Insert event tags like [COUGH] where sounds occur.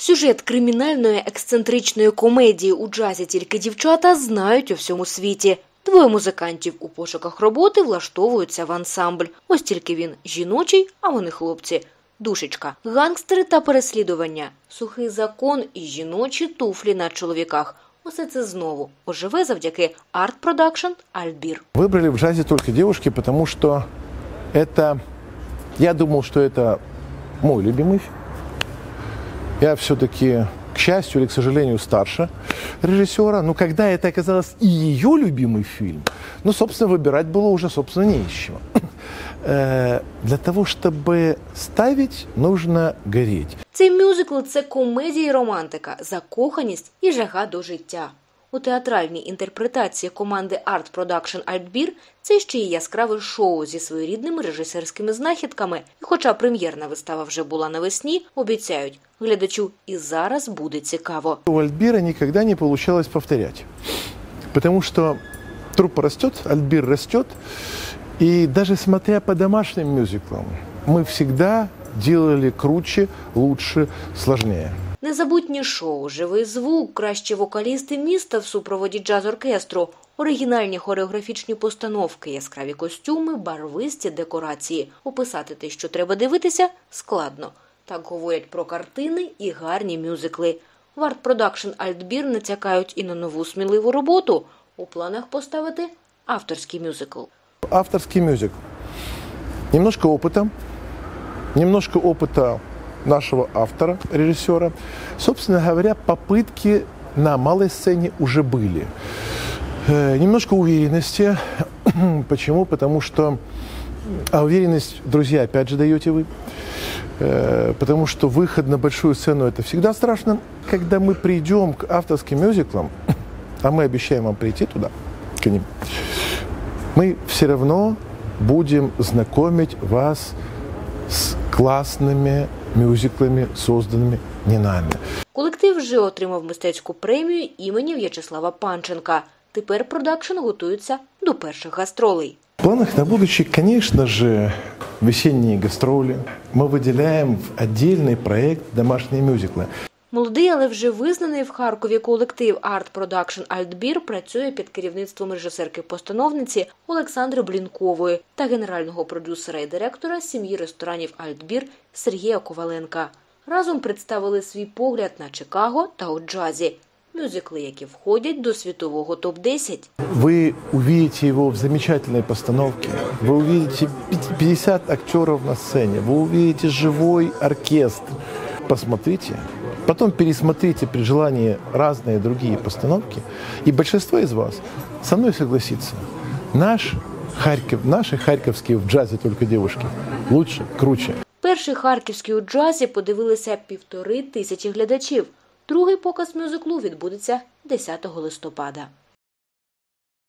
Сюжет кримінальної ексцентричної комедії у джазі тільки дівчата знають у всьому світі. Двоє музикантів у пошуках роботи влаштовуються в ансамбль. Ось тільки він жіночий, а вони хлопці. Душечка, гангстери та переслідування, сухий закон і жіночі туфлі на чоловіках. Усе це знову оживе завдяки Art Production Альбір. Выбрали в джазе только девушки, потому что это... Я думал, что это мой любимый фильм. Я все-таки, к счастью или к сожалению, старше режиссера. Но когда это оказалось и ее любимый фильм, ну, собственно, выбирать было уже, собственно, не из чего. [CLEARS THROAT] Э, Для того, чтобы ставить, нужно гореть. Цей мюзикл це комедія і романтика, закоханість і жага до життя. У театральній інтерпретації команди Art Production Альтбір це ще й яскраве шоу зі своєрідними режисерськими знахідками. І хоча прем'єрна вистава вже була навесні, обіцяють глядачу і зараз буде цікаво. У Альбира никогда не получалось повторять. Потому что труппа растет, Альбир растет. И даже смотря по домашним мюзиклам, мы всегда делали круче, лучше, сложнее. Незабутні шоу, живий звук, кращі вокалісти міста в супроводі джаз-оркестру, оригінальні хореографічні постановки, яскраві костюми, барвисті декорації. Описати те, що треба дивитися, складно. Так говорять про картини і гарні мюзикли. В Art Production Альтбір натякають і на нову сміливу роботу. У планах поставити авторський мюзикл. Авторский мюзикл. Немножко опыта, немножко опыта нашего автора, режиссера. Собственно говоря, попытки на малой сцене уже были. Э, Немножко уверенности. [CLEARS THROAT] Почему? Потому что а уверенность, друзья, опять же даете вы. Э, Потому что выход на большую сцену это всегда страшно. Когда мы придем к авторским мюзиклам, [CLEARS THROAT] а мы обещаем вам прийти туда, к ним, мы все равно будем знакомить вас с классными мюзиклами, созданными не нами. Колектив вже отримав мистецьку премію імені В'ячеслава Панченка. Тепер продакшн готується до перших гастролей. В планах на будущее, конечно же, весенние гастроли. Мы выделяем в отдельный проект домашние мюзиклы. Молодий, але вже визнаний в Харкові колектив Art Production Альтбір працює під керівництвом режисерки-постановниці Олександри Блінкової та генерального продюсера і директора сім'ї ресторанів Альтбір Сергія Коваленка. Разом представили свій погляд на Чикаго та у джазі. Мюзикли, які входять до світового топ-10. Вы увидите его в замечательной постановке. Вы увидите 50 актеров на сцене. Вы увидите живой оркестр. Посмотрите. Потом пересмотрите при желании разные другие постановки. И большинство из вас со мной согласится. Наш Харьков, наши харьковские в джазі только девушки. Лучше, круче. Перший харківський у джазі подивилися півтори тисячі глядачів. Другий показ мюзиклу відбудеться 10 листопада.